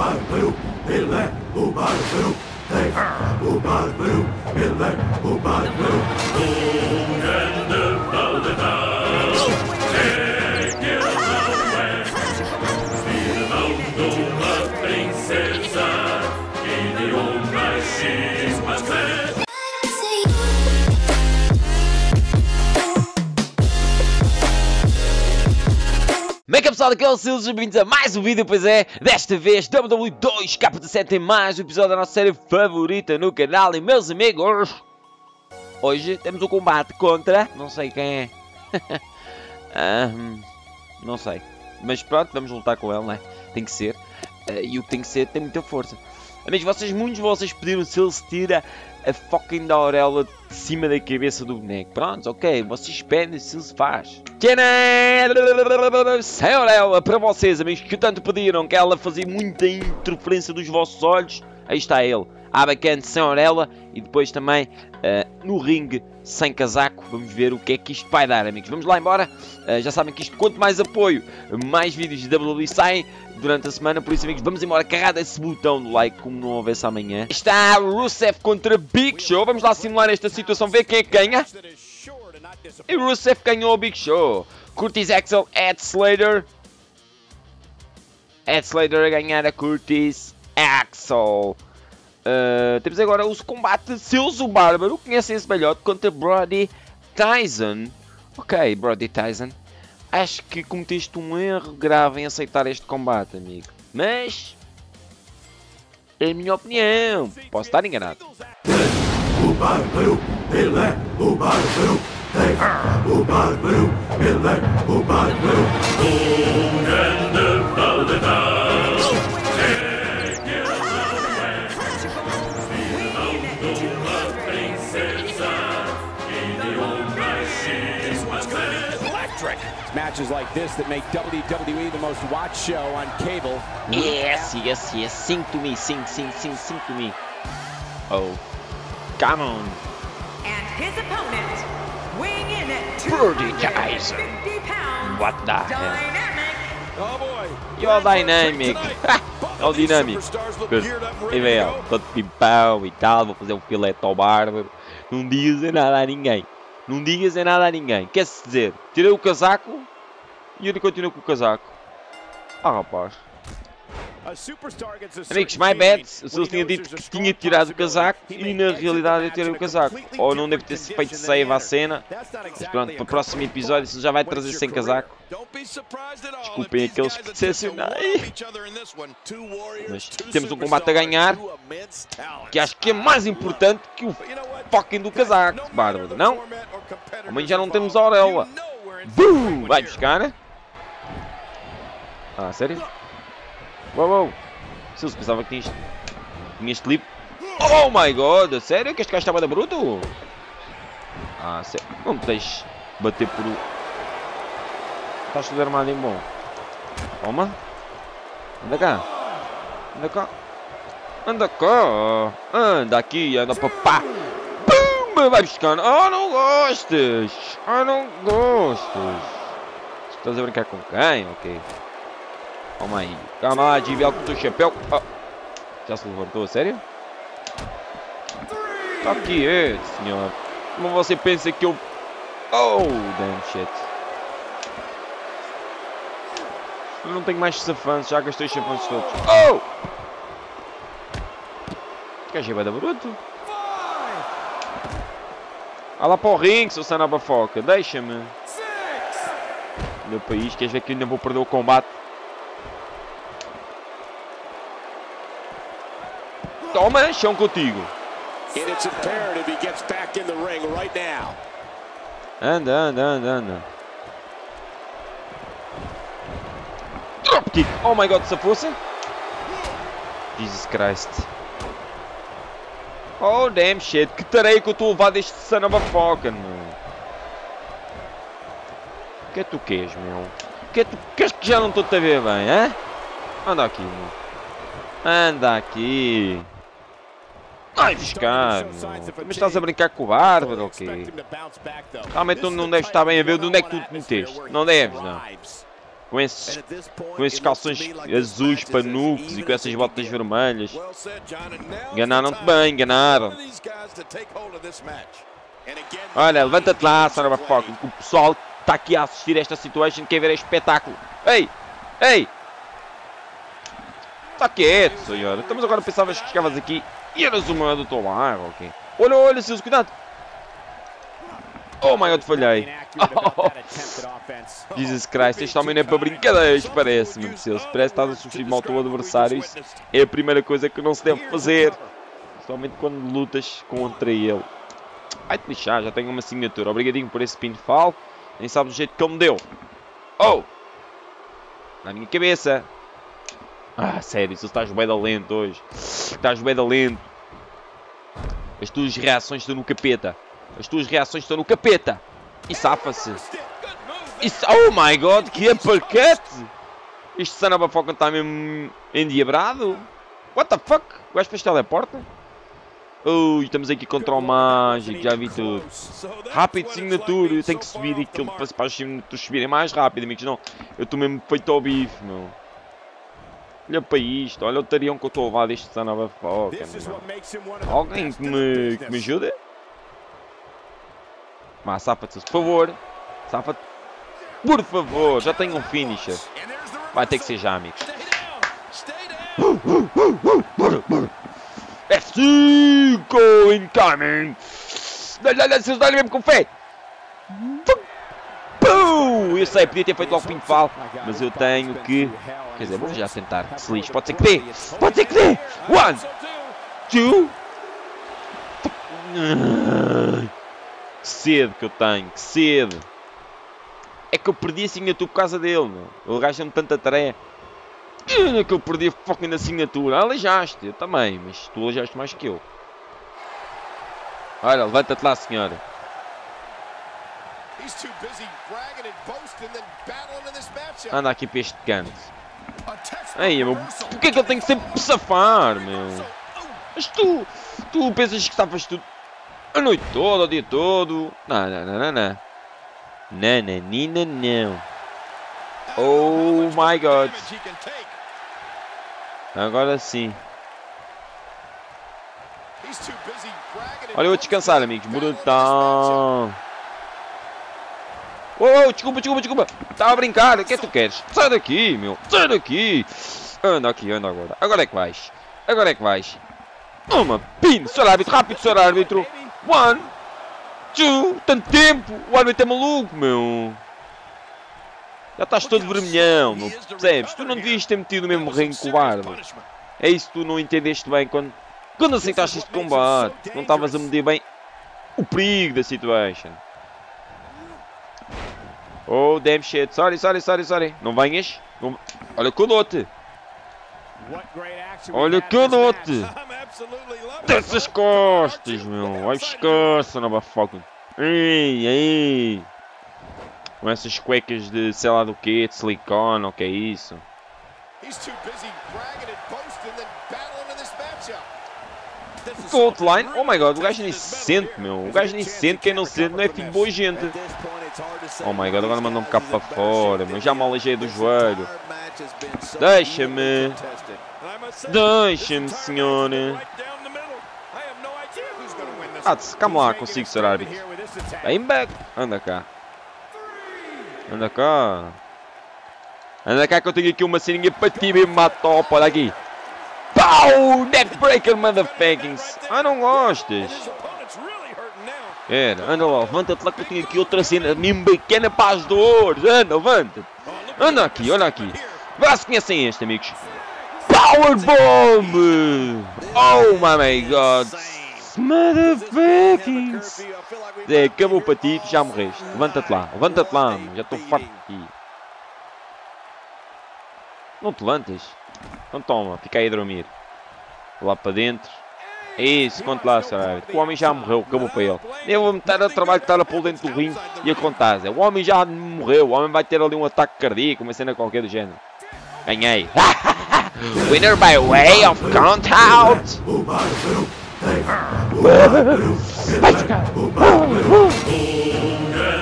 bárbaro, ele é o bárbaro. É o bárbaro, ele é o bárbaro. O é que é pessoal, aqui é o Silvio, bem-vindos a mais um vídeo, pois é, desta vez WWE 2K17 tem mais um episódio da nossa série favorita no canal. E meus amigos, hoje temos um combate contra, não sei quem é, Ah, hum, não sei, mas pronto, vamos lutar com ele, não é? Tem que ser, Ah, e o que tem que ser tem muita força. Amigos, vocês, muitos de vocês pediram se ele se tira a fucking da auréola de cima da cabeça do boneco. Pronto, ok, vocês pedem se se faz. Sem auréola para vocês, amigos, que tanto pediram que ela fazia muita interferência dos vossos olhos. Aí está ele, abacante sem auréola e depois também ah, no ringue sem casaco. Vamos ver o que é que isto vai dar, amigos. Vamos lá embora. Ah, já sabem que isto, quanto mais apoio, mais vídeos de WWE saem durante a semana. Por isso, amigos, vamos embora. Carrada esse botão do like como não houvesse amanhã. Está Rusev contra Big Show. Vamos lá simular esta situação, ver quem é que ganha. E Rusev ganhou o Big Show. Curtis Axel, Ed Slater. Ed Slater a ganhar a Curtis Axel. Uh, temos agora o combate Seus o Bárbaro. Conhecem esse balhote contra Brody Tyson. Ok, Brody Tyson. Acho que cometeste um erro grave em aceitar este combate, amigo. Mas. É a minha opinião. Posso estar enganado. O bárbaro, ele é o bárbaro. O bárbaro, ele é o bárbaro. O grande paletão It's matches like this that make WWE the most watched show on cable. Yes, yes, yes. Sing to me, sing, sing, sing, sing to me. Oh. Come on. And his opponent, weighing in at Brody 250 Tyson. pounds, What the hell? dynamic, Oh boy. You're dynamic. É o dinâmico. E vem, ó, todo pimpão e tal, vou fazer um filete ao bárbaro. Não digas nada a ninguém. Não digas nada a ninguém. Quer-se dizer, tirei o casaco e ele continua com o casaco. Ah, rapaz. Amigos, my bad. O Souls tinha dito que tinha tirado o casaco e na realidade eu tirei o casaco. Ou não deve ter feito save à cena. Mas pronto, para o próximo episódio isso já vai trazer sem casaco. Desculpem aqueles excepcionais. Mas temos um combate a ganhar. Que acho que é mais importante que o fucking do casaco, bárbaro, não? Ao menos já não temos a. Boom! Vai buscar, né? Ah, sério? Uou, uou. Silvio, pensava que tinha este, tinha este livro. Oh my god, sério que este gajo estava da bruto? Ah, sério. Não me deixes bater por o... Estás tudo armado em bom. Toma. Anda cá. Anda cá. Anda cá. Anda aqui, anda para pá. Pumba, vai buscando. Oh, não gostas. Oh, não gostas. Estás a brincar com quem? Ok. Calma aí. Calma lá, Divel com o teu chapéu. Ah, Já se levantou, a sério? Tá aqui, é, senhor. Como você pensa que eu... Oh, damn shit. Eu não tenho mais safantes, já gastei os safantes todos. Oh! Que é da bruto? Vá lá para o ringue, seu sanaba foca. Deixa-me. Meu país, queres ver que ainda vou perder o combate? Toma, chão contigo. Anda, anda, anda, anda. Dropkick. Oh my god, se fosse? Jesus Christ. Oh damn shit. Que tareia que eu estou a levar deste son of a fucking, meu. O que é que tu queres, meu? O que é que tu queres que já não estou a ver bem, hã? Anda aqui, meu. Anda aqui. Vai buscar, meu. Mas estás a brincar com o bárbaro, quê? Realmente não deves estar bem a ver de onde é que tu te meteste. Não deves, não. Com esses, com esses calções azuis panucos e com essas botas vermelhas. Enganaram-te bem, enganaram. Olha, levanta-te lá, a fuck. O pessoal está aqui a assistir esta situation quer ver este espetáculo. Ei! Ei! Está quieto, senhor. Estamos agora pensavas que chegavas aqui e eras uma do teu ok? Olha, olha, Silvio, cuidado! Oh my god, falhei! Jesus Christ, este homem não é para brincadeiras, parece-me, Silvio. Parece estás a substituir mal teu adversário. Isso é a primeira coisa que não se deve fazer. Somente quando lutas contra ele. Vai-te lixar, já tenho uma assinatura. Obrigadinho por esse pinfall. Nem sabes o jeito que ele me deu. Oh! Na minha cabeça. Ah, sério, se estás bem da lento hoje. Estás bem da lento. As tuas reações estão no capeta. As tuas reações estão no capeta. E safa-se. Oh my god, que uppercut! Este Sanabafoca está mesmo endiabrado. What the fuck? O gajo fez teleporta? Ui, estamos aqui contra o mágico, já vi tudo. Rápido, signature, eu tenho que subir aquilo para, para signaturas subirem mais rápido, amigos. Não, eu estou mesmo feito ao bife, meu. Olha para isto, olha o tarião que eu estou a levar deste Sanova Foca. Alguém que me, que me ajude? Mas safa-te, por favor. Safa-te. Por favor, já tenho um finisher. Vai ter que ser já, amigos. F5 incoming! Vocês dão mesmo com fé! Eu sei, podia ter feito logo pinfall, mas eu tenho que. Quer dizer, vou já tentar. Que se lixe. Pode ser que dê! Pode ser que dê! One! Two! Que sede que eu tenho, que sede! É que eu perdi a assinatura por causa dele, meu. Ele gasta-me tanta tarefa. É que eu perdi a fucking assinatura. Aleijaste, eu também, mas tu aleijaste mais que eu. Olha, levanta-te lá, senhora. Anda aqui para este canto. Ei, meu, porquê é que eu tenho que sempre safar, meu? Mas tu, tu pensas que estavas tudo a noite toda, o dia todo? Não, não, não, não, não. Nananina, não. Oh my god. Agora sim. Olha, eu vou descansar, amigos. Brutal. Oh, oh, desculpa, desculpa, desculpa. Estava a brincar. O que é que tu queres? Sai daqui, meu. Sai daqui. Anda aqui, anda agora. Agora é que vais. Agora é que vais. Uma pin. Senhor árbitro, rápido, senhor árbitro. One. Two. Tanto tempo. O árbitro é maluco, meu. Já estás todo vermelhão, meu. Percebes? Tu não devias ter metido o mesmo ringue com o árbitro. É isso que tu não entendeste bem quando, quando aceitaste este combate. Não estavas a medir bem o perigo da situation. Oh, damn shit. Sorry, sorry, sorry, sorry. Não venhas. Não... Olha que eu dou-te. Olha que eu dou-te. Dessas costas, meu. Vai descansa, não foca. Ei, ei. Com essas cuecas de sei lá do que, de silicone, ou que é isso. Cold line, oh my god, o gajo nem se sente, meu. O gajo nem se sente, quem não se sente não é filho de boa gente. Oh my god, agora mandam-me cá para fora, mas já me do joelho. Deixa-me. Deixa-me, senhora. Ah, calma lá, consigo ser árbitro. Vem back. Anda cá. Anda cá. Anda cá que eu tenho aqui uma seringa para ti mesmo, matopa. Olha aqui. Pau! Neckbreaker, motherfuckings. Ah, não gostas? Era, anda lá, levanta-te lá que eu tenho aqui outra cena mesmo pequena para as dores. Anda, levanta-te. Anda aqui, olha aqui. Vá se conhecem este, amigos. Powerbomb! Oh my god! Motherfuckings! É, acabou para ti, já morreste. Levanta-te lá, levanta-te lá, já estou farto aqui. Não te levantas? Então toma, fica aí a dormir. Lá para dentro. É isso, conte lá, senhor O homem já morreu, acabou para ele. Eu vou meter a trabalho de estar a pôr dentro do ringue e a contar. O homem já morreu, o homem vai ter ali um ataque cardíaco, uma cena qualquer do género. Ganhei. Winner by way of count out.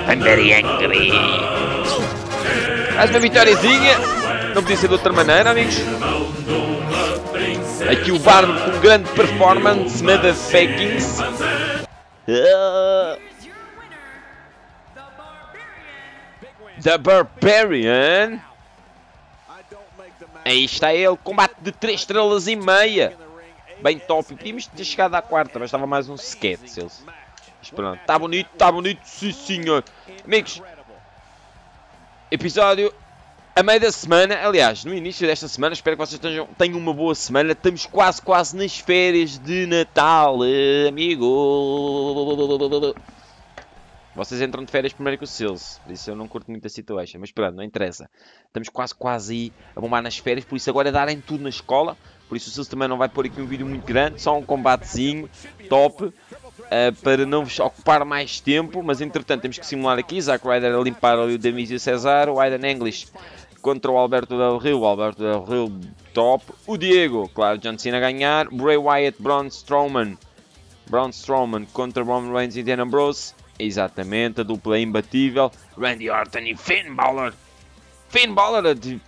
I'm very angry. Mais uma vitóriazinha. Não podia ser de outra maneira, amigos. Aqui o Barno com grande performance, motherfuckings. Your the Barbarian. Aí está ele, combate de 3 estrelas e meia. Bem top. Podíamos ter chegado à quarta, mas estava mais um. Mas pronto, está bonito, está bonito, sim senhor. Amigos, episódio a meio da semana, aliás, no início desta semana, espero que vocês tenham, uma boa semana. Estamos quase, quase nas férias de Natal, amigo. Vocês entram de férias primeiro que o Sales, por isso eu não curto muito a situação, mas pronto, não interessa. Estamos quase, quase aí a bombar nas férias, por isso agora é darem tudo na escola. Por isso o Sales também não vai pôr aqui um vídeo muito grande, só um combatezinho top. eh, para não vos ocupar mais tempo, mas entretanto temos que simular aqui, Zack Ryder a limpar ali o Demisio Cesar, o Aiden English contra o Alberto Del Rio, o Alberto Del Rio top, o Diego, claro, John Cena a ganhar, Bray Wyatt, Braun Strowman, Braun Strowman contra Roman Reigns e Dean Ambrose, exatamente, a dupla imbatível, Randy Orton e Finn Balor, Finn Balor a, de-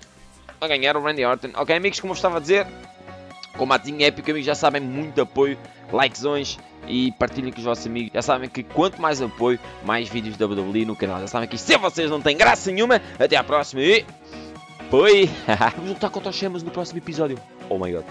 a ganhar o Randy Orton, ok amigos, como eu estava a dizer, combatezinho épico, amigos, já sabem, muito apoio, likezões e partilhem com os vossos amigos. Já sabem que quanto mais apoio, mais vídeos da WWE no canal. Já sabem que se vocês não têm graça nenhuma, até à próxima e... Fui! Vamos lutar contra os chamas no próximo episódio. Oh my god.